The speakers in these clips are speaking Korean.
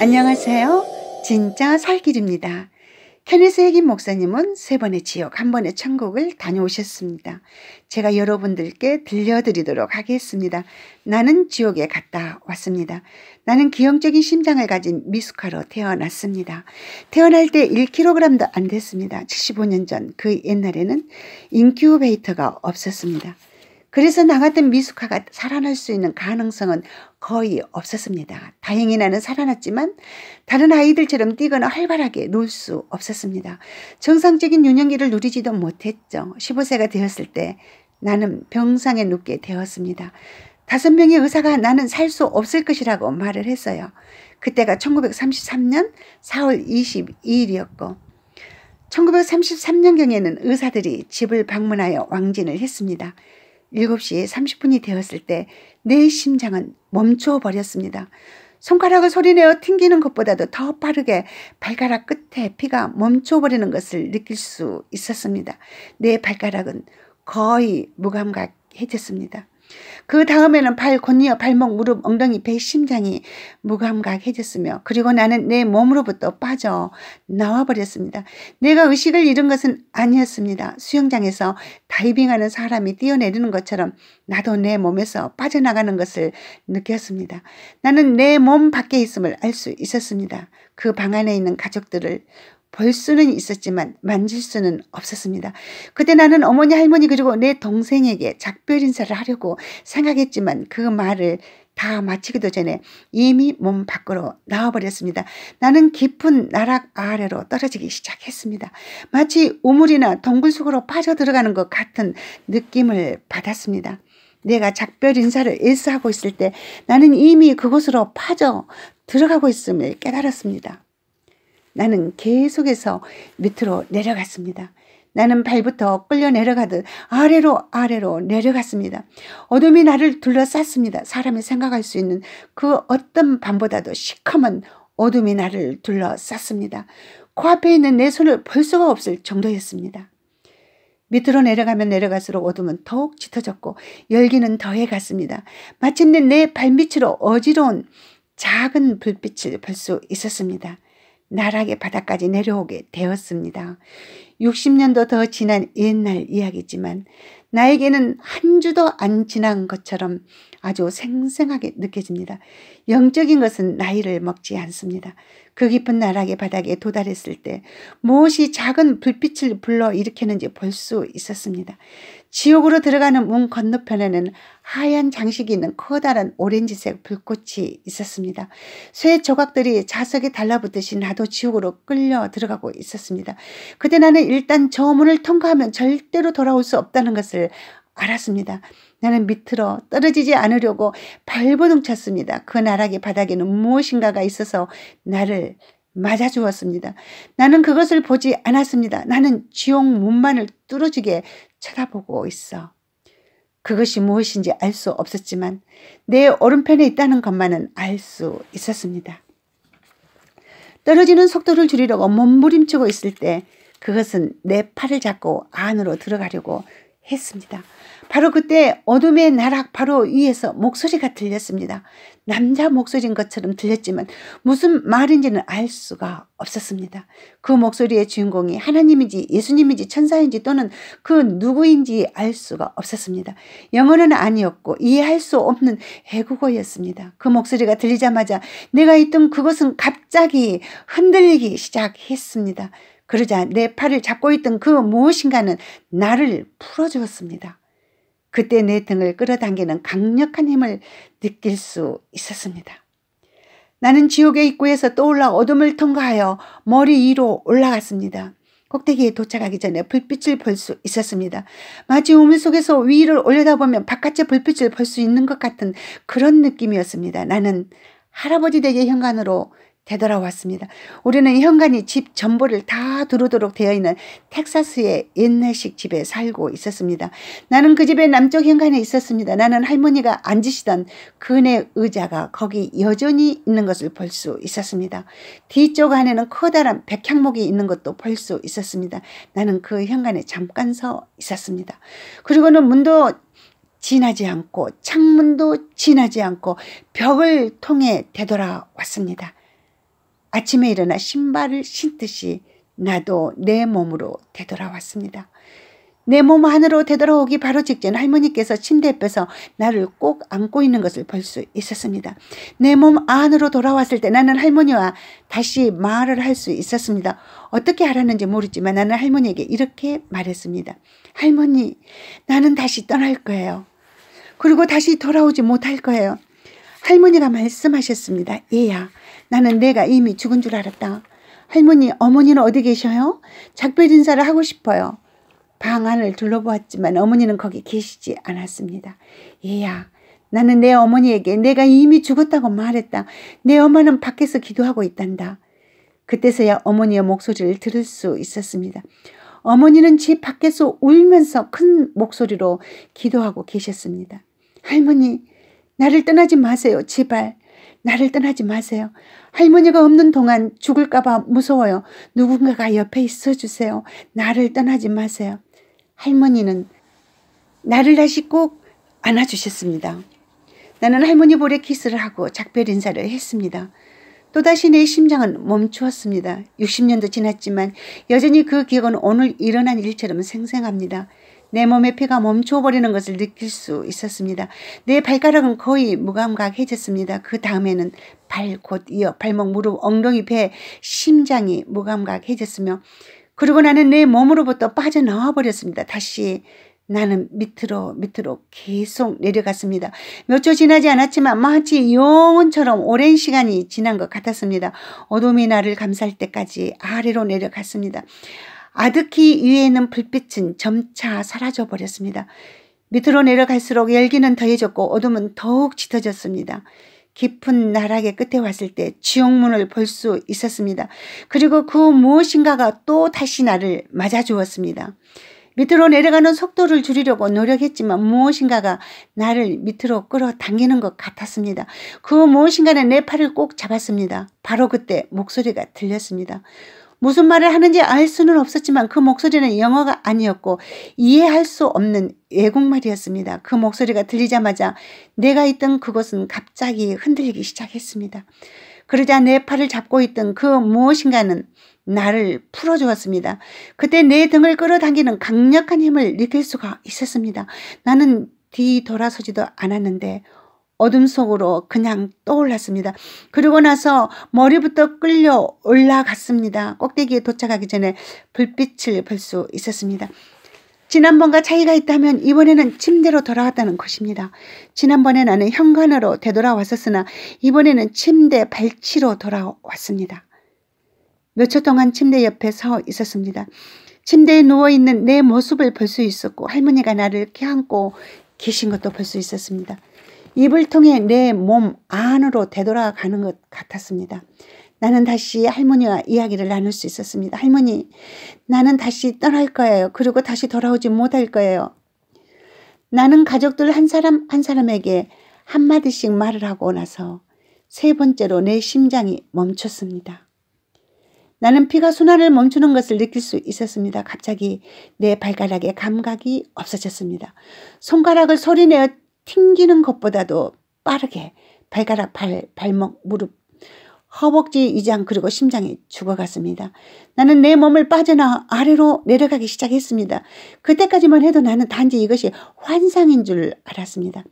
안녕하세요. 진짜 살길입니다. 케네스 핵임 목사님은 세 번의 지옥, 한 번의 천국을 다녀오셨습니다. 제가 여러분들께 들려드리도록 하겠습니다. 나는 지옥에 갔다 왔습니다. 나는 기형적인 심장을 가진 미숙아로 태어났습니다. 태어날 때 1kg도 안 됐습니다. 75년 전 그 옛날에는 인큐베이터가 없었습니다. 그래서 나 같은 미숙아가 살아날 수 있는 가능성은 거의 없었습니다. 다행히 나는 살아났지만 다른 아이들처럼 뛰거나 활발하게 놀 수 없었습니다. 정상적인 유년기를 누리지도 못했죠. 15세가 되었을 때 나는 병상에 눕게 되었습니다. 다섯 명의 의사가 나는 살 수 없을 것이라고 말을 했어요. 그때가 1933년 4월 22일이었고 1933년경에는 의사들이 집을 방문하여 왕진을 했습니다. 7시 30분이 되었을 때 내 심장은 멈춰 버렸습니다. 손가락을 소리내어 튕기는 것보다도 더 빠르게 발가락 끝에 피가 멈춰버리는 것을 느낄 수 있었습니다. 내 발가락은 거의 무감각해졌습니다. 그 다음에는 발, 곤니어, 발목, 무릎, 엉덩이, 배, 심장이 무감각해졌으며 그리고 나는 내 몸으로부터 빠져 나와버렸습니다. 내가 의식을 잃은 것은 아니었습니다. 수영장에서 다이빙하는 사람이 뛰어내리는 것처럼 나도 내 몸에서 빠져나가는 것을 느꼈습니다. 나는 내 몸 밖에 있음을 알 수 있었습니다. 그 방 안에 있는 가족들을 볼 수는 있었지만 만질 수는 없었습니다. 그때 나는 어머니 할머니 그리고 내 동생에게 작별 인사를 하려고 생각했지만 그 말을 다 마치기도 전에 이미 몸 밖으로 나와버렸습니다. 나는 깊은 나락 아래로 떨어지기 시작했습니다. 마치 우물이나 동굴 속으로 빠져들어가는 것 같은 느낌을 받았습니다. 내가 작별 인사를 일사하고 있을 때 나는 이미 그곳으로 빠져 들어가고 있음을 깨달았습니다. 나는 계속해서 밑으로 내려갔습니다. 나는 발부터 끌려 내려가듯 아래로 아래로 내려갔습니다. 어둠이 나를 둘러쌌습니다. 사람이 생각할 수 있는 그 어떤 밤보다도 시커먼 어둠이 나를 둘러쌌습니다. 코앞에 있는 내 손을 볼 수가 없을 정도였습니다. 밑으로 내려가면 내려갈수록 어둠은 더욱 짙어졌고 열기는 더해갔습니다. 마침내 내 발밑으로 어지러운 작은 불빛을 볼 수 있었습니다. 나락의 바닥까지 내려오게 되었습니다. 60년도 더 지난 옛날 이야기지만 나에게는 한 주도 안 지난 것처럼 아주 생생하게 느껴집니다. 영적인 것은 나이를 먹지 않습니다. 그 깊은 나락의 바닥에 도달했을 때 무엇이 작은 불빛을 불러 일으키는지 볼 수 있었습니다. 지옥으로 들어가는 문 건너편에는 하얀 장식이 있는 커다란 오렌지색 불꽃이 있었습니다. 쇠 조각들이 자석에 달라붙듯이 나도 지옥으로 끌려 들어가고 있었습니다. 그때 나는 일단 저 문을 통과하면 절대로 돌아올 수 없다는 것을 알았습니다. 나는 밑으로 떨어지지 않으려고 발버둥 쳤습니다. 그 나락의 바닥에는 무엇인가가 있어서 나를 맞아 주었습니다. 나는 그것을 보지 않았습니다. 나는 지옥 문만을 뚫어지게 쳐다보고 있어. 그것이 무엇인지 알 수 없었지만 내 오른편에 있다는 것만은 알 수 있었습니다. 떨어지는 속도를 줄이려고 몸부림치고 있을 때 그것은 내 팔을 잡고 안으로 들어가려고 했습니다. 바로 그때 어둠의 나락 바로 위에서 목소리가 들렸습니다. 남자 목소리인 것처럼 들렸지만 무슨 말인지는 알 수가 없었습니다. 그 목소리의 주인공이 하나님인지 예수님인지 천사인지 또는 그 누구인지 알 수가 없었습니다. 영어는 아니었고 이해할 수 없는 외국어였습니다. 그 목소리가 들리자마자 내가 있던 그것은 갑자기 흔들리기 시작했습니다. 그러자 내 팔을 잡고 있던 그 무엇인가는 나를 풀어주었습니다. 그때 내 등을 끌어당기는 강력한 힘을 느낄 수 있었습니다. 나는 지옥의 입구에서 떠올라 어둠을 통과하여 머리 위로 올라갔습니다. 꼭대기에 도착하기 전에 불빛을 볼 수 있었습니다. 마치 우물 속에서 위를 올려다보면 바깥의 불빛을 볼 수 있는 것 같은 그런 느낌이었습니다. 나는 할아버지 댁의 현관으로 되돌아왔습니다. 우리는 현관이 집 전부를 다 두르도록 되어 있는 텍사스의 옛날식 집에 살고 있었습니다. 나는 그 집의 남쪽 현관에 있었습니다. 나는 할머니가 앉으시던 그네 의자가 거기 여전히 있는 것을 볼 수 있었습니다. 뒤쪽 안에는 커다란 백향목이 있는 것도 볼 수 있었습니다. 나는 그 현관에 잠깐 서 있었습니다. 그리고는 문도 지나지 않고 창문도 지나지 않고 벽을 통해 되돌아왔습니다. 아침에 일어나 신발을 신듯이 나도 내 몸으로 되돌아왔습니다. 내 몸 안으로 되돌아오기 바로 직전 할머니께서 침대 옆에서 나를 꼭 안고 있는 것을 볼 수 있었습니다. 내 몸 안으로 돌아왔을 때 나는 할머니와 다시 말을 할 수 있었습니다. 어떻게 알았는지 모르지만 나는 할머니에게 이렇게 말했습니다. 할머니, 나는 다시 떠날 거예요. 그리고 다시 돌아오지 못할 거예요. 할머니가 말씀하셨습니다. 얘야, 나는 내가 이미 죽은 줄 알았다. 할머니, 어머니는 어디 계셔요? 작별 인사를 하고 싶어요. 방 안을 둘러보았지만 어머니는 거기 계시지 않았습니다. 얘야, 나는 내 어머니에게 내가 이미 죽었다고 말했다. 내 엄마는 밖에서 기도하고 있단다. 그때서야 어머니의 목소리를 들을 수 있었습니다. 어머니는 집 밖에서 울면서 큰 목소리로 기도하고 계셨습니다. 할머니, 나를 떠나지 마세요. 제발. 나를 떠나지 마세요. 할머니가 없는 동안 죽을까봐 무서워요. 누군가가 옆에 있어 주세요. 나를 떠나지 마세요. 할머니는 나를 다시 꼭 안아주셨습니다. 나는 할머니 볼에 키스를 하고 작별 인사를 했습니다. 또다시 내 심장은 멈추었습니다. 60년도 지났지만 여전히 그 기억은 오늘 일어난 일처럼 생생합니다. 내 몸의 피가 멈춰버리는 것을 느낄 수 있었습니다. 내 발가락은 거의 무감각해졌습니다. 그 다음에는 발, 곧 이어 발목, 무릎, 엉덩이, 배, 심장이 무감각해졌으며 그리고 나는 내 몸으로부터 빠져나와 버렸습니다. 다시 나는 밑으로 밑으로 계속 내려갔습니다. 몇 초 지나지 않았지만 마치 영원처럼 오랜 시간이 지난 것 같았습니다. 어둠이 나를 감쌀 때까지 아래로 내려갔습니다. 아득히 위에 있는 불빛은 점차 사라져 버렸습니다. 밑으로 내려갈수록 열기는 더해졌고 어둠은 더욱 짙어졌습니다. 깊은 나락의 끝에 왔을 때 지옥문을 볼 수 있었습니다. 그리고 그 무엇인가가 또 다시 나를 맞아주었습니다. 밑으로 내려가는 속도를 줄이려고 노력했지만 무엇인가가 나를 밑으로 끌어당기는 것 같았습니다. 그 무엇인가는 내 팔을 꼭 잡았습니다. 바로 그때 목소리가 들렸습니다. 무슨 말을 하는지 알 수는 없었지만 그 목소리는 영어가 아니었고 이해할 수 없는 외국말이었습니다. 그 목소리가 들리자마자 내가 있던 그곳은 갑자기 흔들리기 시작했습니다. 그러자 내 팔을 잡고 있던 그 무엇인가는 나를 풀어주었습니다. 그때 내 등을 끌어당기는 강력한 힘을 느낄 수가 있었습니다. 나는 뒤돌아서지도 않았는데 어둠 속으로 그냥 떠올랐습니다. 그리고 나서 머리부터 끌려 올라갔습니다. 꼭대기에 도착하기 전에 불빛을 볼 수 있었습니다. 지난번과 차이가 있다면 이번에는 침대로 돌아왔다는 것입니다. 지난번에 나는 현관으로 되돌아왔었으나 이번에는 침대 발치로 돌아왔습니다. 몇 초 동안 침대 옆에 서 있었습니다. 침대에 누워있는 내 모습을 볼 수 있었고 할머니가 나를 껴안고 계신 것도 볼 수 있었습니다. 입을 통해 내 몸 안으로 되돌아가는 것 같았습니다. 나는 다시 할머니와 이야기를 나눌 수 있었습니다. 할머니, 나는 다시 떠날 거예요. 그리고 다시 돌아오지 못할 거예요. 나는 가족들 한 사람 한 사람에게 한마디씩 말을 하고 나서 세 번째로 내 심장이 멈췄습니다. 나는 피가 순환을 멈추는 것을 느낄 수 있었습니다. 갑자기 내 발가락에 감각이 없어졌습니다. 손가락을 소리내어 튕기는 것보다도 빠르게 발가락, 발, 발목, 무릎, 허벅지, 위장 그리고 심장이 죽어갔습니다. 나는 내 몸을 빠져나 아래로 내려가기 시작했습니다. 그때까지만 해도 나는 단지 이것이 환상인 줄 알았습니다.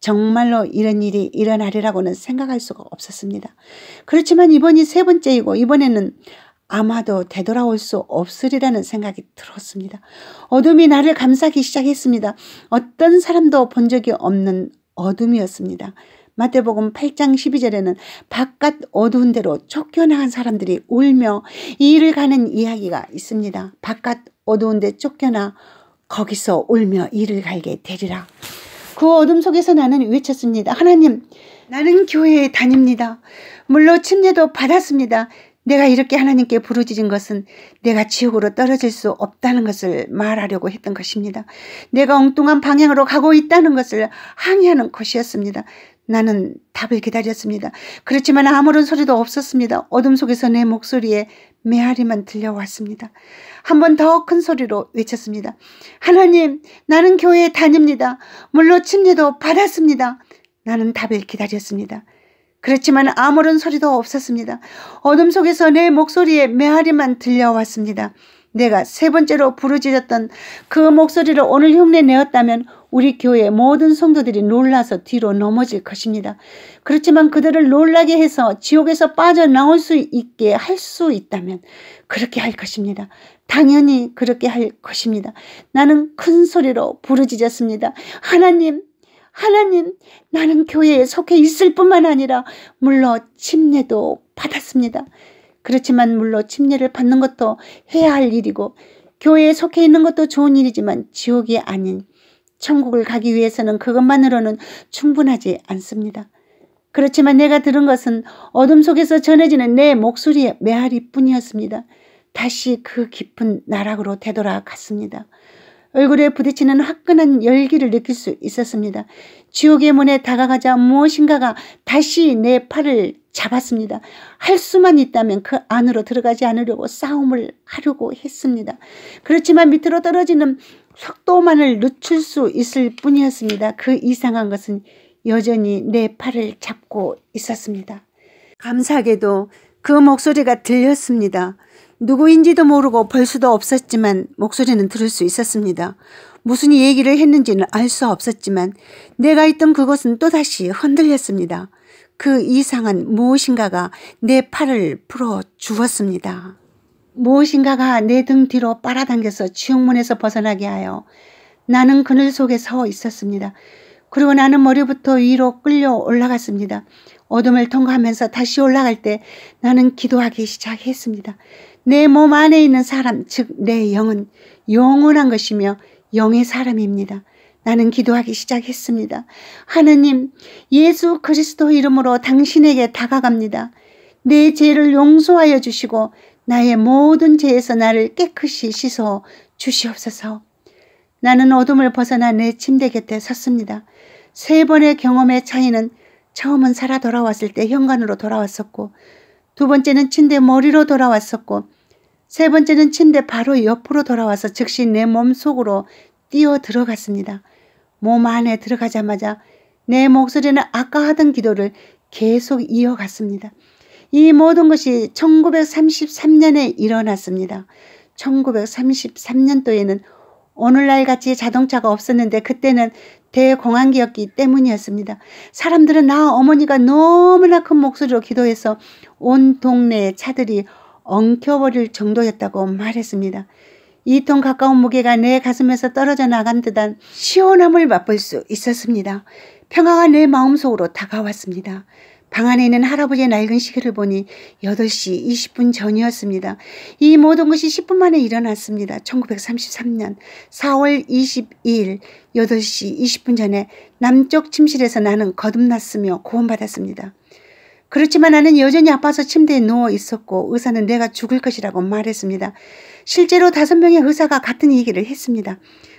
정말로 이런 일이 일어나리라고는 생각할 수가 없었습니다. 그렇지만 이번이 세 번째이고 이번에는 아마도 되돌아올 수 없으리라는 생각이 들었습니다. 어둠이 나를 감싸기 시작했습니다. 어떤 사람도 본 적이 없는 어둠이었습니다. 마태복음 8장 12절에는 바깥 어두운 데로 쫓겨나간 사람들이 울며 이 일을 가는 이야기가 있습니다. 바깥 어두운 데 쫓겨나 거기서 울며 이를 갈게 되리라. 그 어둠 속에서 나는 외쳤습니다. 하나님, 나는 교회에 다닙니다. 물론 침례도 받았습니다. 내가 이렇게 하나님께 부르짖은 것은 내가 지옥으로 떨어질 수 없다는 것을 말하려고 했던 것입니다. 내가 엉뚱한 방향으로 가고 있다는 것을 항의하는 것이었습니다. 나는 답을 기다렸습니다. 그렇지만 아무런 소리도 없었습니다. 어둠 속에서 내 목소리에 메아리만 들려왔습니다. 한 번 더 큰 소리로 외쳤습니다. 하나님, 나는 교회에 다닙니다. 물론 침례도 받았습니다. 나는 답을 기다렸습니다. 그렇지만 아무런 소리도 없었습니다. 어둠 속에서 내 목소리에 메아리만 들려왔습니다. 내가 세 번째로 부르짖었던 그 목소리를 오늘 흉내 내었다면 우리 교회 모든 성도들이 놀라서 뒤로 넘어질 것입니다. 그렇지만 그들을 놀라게 해서 지옥에서 빠져나올 수 있게 할 수 있다면 그렇게 할 것입니다. 당연히 그렇게 할 것입니다. 나는 큰 소리로 부르짖었습니다. 하나님, 하나님, 나는 교회에 속해 있을 뿐만 아니라 물론 침례도 받았습니다. 그렇지만 물론 침례를 받는 것도 해야 할 일이고 교회에 속해 있는 것도 좋은 일이지만 지옥이 아닌 천국을 가기 위해서는 그것만으로는 충분하지 않습니다. 그렇지만 내가 들은 것은 어둠 속에서 전해지는 내 목소리의 메아리 뿐이었습니다. 다시 그 깊은 나락으로 되돌아갔습니다. 얼굴에 부딪히는 화끈한 열기를 느낄 수 있었습니다. 지옥의 문에 다가가자 무엇인가가 다시 내 팔을 잡았습니다. 할 수만 있다면 그 안으로 들어가지 않으려고 싸움을 하려고 했습니다. 그렇지만 밑으로 떨어지는 속도만을 늦출 수 있을 뿐이었습니다. 그 이상한 것은 여전히 내 팔을 잡고 있었습니다. 감사하게도 그 목소리가 들렸습니다. 누구인지도 모르고 볼 수도 없었지만 목소리는 들을 수 있었습니다. 무슨 얘기를 했는지는 알 수 없었지만 내가 있던 그곳은 또다시 흔들렸습니다. 그 이상한 무엇인가가 내 팔을 풀어 주었습니다. 무엇인가가 내 등 뒤로 빨아당겨서 지옥문에서 벗어나게 하여 나는 그늘 속에 서 있었습니다. 그리고 나는 머리부터 위로 끌려 올라갔습니다. 어둠을 통과하면서 다시 올라갈 때 나는 기도하기 시작했습니다. 내 몸 안에 있는 사람, 즉 내 영은 영원한 것이며 영의 사람입니다. 나는 기도하기 시작했습니다. 하느님, 예수 그리스도 이름으로 당신에게 다가갑니다. 내 죄를 용서하여 주시고 나의 모든 죄에서 나를 깨끗이 씻어 주시옵소서. 나는 어둠을 벗어나 내 침대 곁에 섰습니다. 세 번의 경험의 차이는 처음은 살아 돌아왔을 때 현관으로 돌아왔었고 두 번째는 침대 머리로 돌아왔었고 세 번째는 침대 바로 옆으로 돌아와서 즉시 내 몸 속으로 뛰어 들어갔습니다. 몸 안에 들어가자마자 내 목소리는 아까 하던 기도를 계속 이어갔습니다. 이 모든 것이 1933년에 일어났습니다. 1933년도에는 오늘날 같이 자동차가 없었는데 그때는 대공황기였기 때문이었습니다. 사람들은 나 어머니가 너무나 큰 목소리로 기도해서 온 동네의 차들이 엉켜버릴 정도였다고 말했습니다. 이 톤 가까운 무게가 내 가슴에서 떨어져 나간 듯한 시원함을 맛볼 수 있었습니다. 평화가 내 마음속으로 다가왔습니다. 방 안에 있는 할아버지의 낡은 시계를 보니 8시 20분 전이었습니다. 이 모든 것이 10분 만에 일어났습니다. 1933년 4월 22일 8시 20분 전에 남쪽 침실에서 나는 거듭났으며 구원받았습니다. 그렇지만 나는 여전히 아파서 침대에 누워 있었고 의사는 내가 죽을 것이라고 말했습니다. 실제로 다섯 명의 의사가 같은 얘기를 했습니다.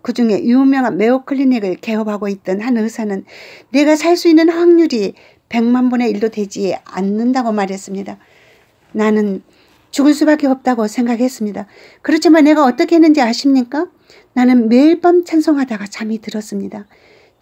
그 중에 유명한 메오 클리닉을 개업하고 있던 한 의사는 내가 살 수 있는 확률이 100만 분의 1도 되지 않는다고 말했습니다. 나는 죽을 수밖에 없다고 생각했습니다. 그렇지만 내가 어떻게 했는지 아십니까? 나는 매일 밤 찬송하다가 잠이 들었습니다.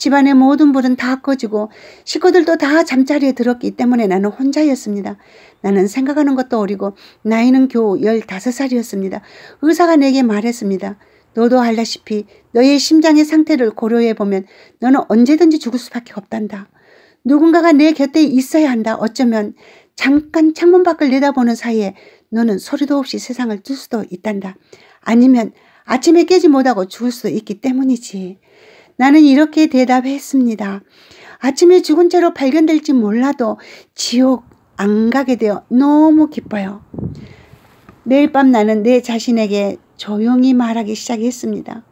집안의 모든 불은 다 꺼지고 식구들도 다 잠자리에 들었기 때문에 나는 혼자였습니다. 나는 생각하는 것도 어리고 나이는 겨우 15살이었습니다. 의사가 내게 말했습니다. 너도 알다시피 너의 심장의 상태를 고려해 보면 너는 언제든지 죽을 수밖에 없단다. 누군가가 내 곁에 있어야 한다. 어쩌면 잠깐 창문 밖을 내다보는 사이에 너는 소리도 없이 세상을 뜰 수도 있단다. 아니면 아침에 깨지 못하고 죽을 수도 있기 때문이지. 나는 이렇게 대답했습니다. 아침에 죽은 채로 발견될지 몰라도 지옥 안 가게 되어 너무 기뻐요. 매일 밤 나는 내 자신에게 조용히 말하기 시작했습니다.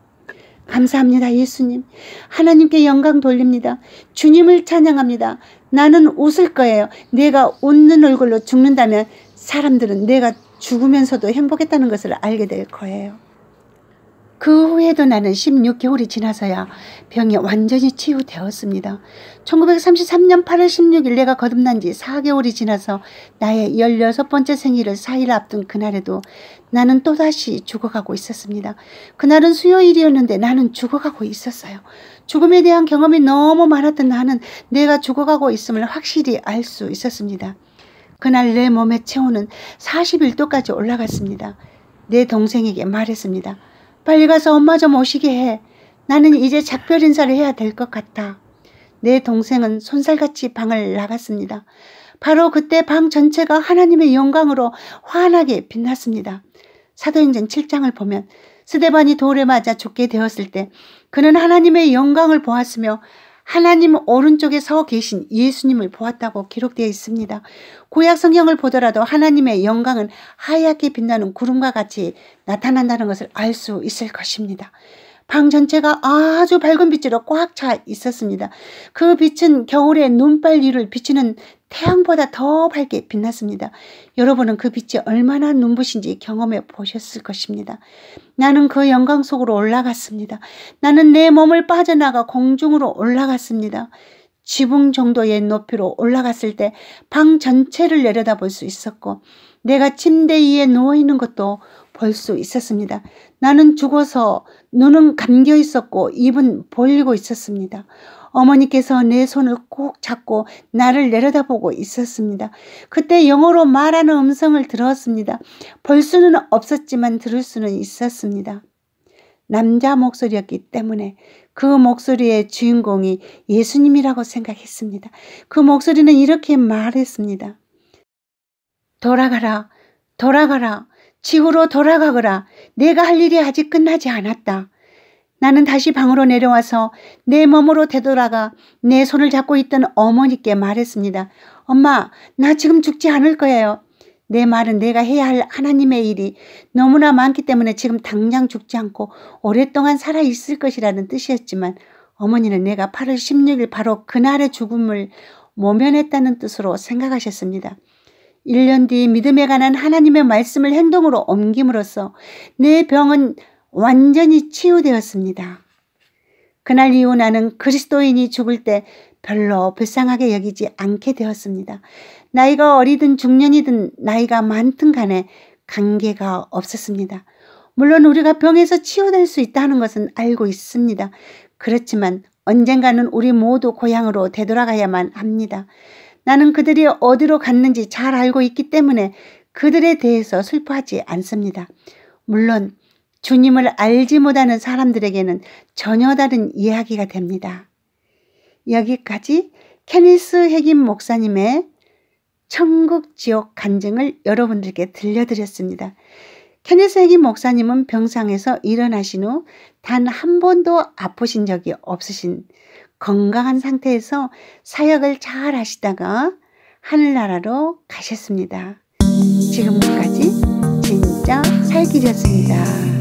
감사합니다, 예수님. 하나님께 영광 돌립니다. 주님을 찬양합니다. 나는 웃을 거예요. 내가 웃는 얼굴로 죽는다면 사람들은 내가 죽으면서도 행복했다는 것을 알게 될 거예요. 그 후에도 나는 16개월이 지나서야 병이 완전히 치유되었습니다. 1933년 8월 16일 내가 거듭난 지 4개월이 지나서 나의 16번째 생일을 4일 앞둔 그날에도 나는 또다시 죽어가고 있었습니다. 그날은 수요일이었는데 나는 죽어가고 있었어요. 죽음에 대한 경험이 너무 많았던 나는 내가 죽어가고 있음을 확실히 알 수 있었습니다. 그날 내 몸의 체온은 41도까지 올라갔습니다. 내 동생에게 말했습니다. 빨리 가서 엄마 좀 오시게 해. 나는 이제 작별 인사를 해야 될 것 같아. 내 동생은 손살같이 방을 나갔습니다. 바로 그때 방 전체가 하나님의 영광으로 환하게 빛났습니다. 사도행전 7장을 보면 스데반이 돌에 맞아 죽게 되었을 때 그는 하나님의 영광을 보았으며 하나님 오른쪽에 서 계신 예수님을 보았다고 기록되어 있습니다. 구약 성경을 보더라도 하나님의 영광은 하얗게 빛나는 구름과 같이 나타난다는 것을 알 수 있을 것입니다. 방 전체가 아주 밝은 빛으로 꽉 차 있었습니다. 그 빛은 겨울에 눈발 위를 비치는 태양보다 더 밝게 빛났습니다. 여러분은 그 빛이 얼마나 눈부신지 경험해 보셨을 것입니다. 나는 그 영광 속으로 올라갔습니다. 나는 내 몸을 빠져나가 공중으로 올라갔습니다. 지붕 정도의 높이로 올라갔을 때 방 전체를 내려다볼 수 있었고 내가 침대 위에 누워있는 것도 볼 수 있었습니다. 나는 죽어서 눈은 감겨 있었고 입은 벌리고 있었습니다. 어머니께서 내 손을 꼭 잡고 나를 내려다보고 있었습니다. 그때 영어로 말하는 음성을 들었습니다. 볼 수는 없었지만 들을 수는 있었습니다. 남자 목소리였기 때문에 그 목소리의 주인공이 예수님이라고 생각했습니다. 그 목소리는 이렇게 말했습니다. 돌아가라, 돌아가라, 지구로 돌아가거라. 내가 할 일이 아직 끝나지 않았다. 나는 다시 방으로 내려와서 내 몸으로 되돌아가 내 손을 잡고 있던 어머니께 말했습니다. 엄마, 나 지금 죽지 않을 거예요. 내 말은 내가 해야 할 하나님의 일이 너무나 많기 때문에 지금 당장 죽지 않고 오랫동안 살아 있을 것이라는 뜻이었지만 어머니는 내가 8월 16일 바로 그날의 죽음을 모면했다는 뜻으로 생각하셨습니다. 1년 뒤 믿음에 관한 하나님의 말씀을 행동으로 옮김으로써 내 병은 완전히 치유되었습니다. 그날 이후 나는 그리스도인이 죽을 때 별로 불쌍하게 여기지 않게 되었습니다. 나이가 어리든 중년이든 나이가 많든 간에 관계가 없었습니다. 물론 우리가 병에서 치유될 수 있다는 것은 알고 있습니다. 그렇지만 언젠가는 우리 모두 고향으로 되돌아가야만 합니다. 나는 그들이 어디로 갔는지 잘 알고 있기 때문에 그들에 대해서 슬퍼하지 않습니다. 물론 주님을 알지 못하는 사람들에게는 전혀 다른 이야기가 됩니다. 여기까지 케니스 핵임 목사님의 천국 지옥 간증을 여러분들께 들려드렸습니다. 케니스 핵임 목사님은 병상에서 일어나신 후 단 한 번도 아프신 적이 없으신 건강한 상태에서 사역을 잘 하시다가 하늘나라로 가셨습니다. 지금까지 진짜 살길이었습니다.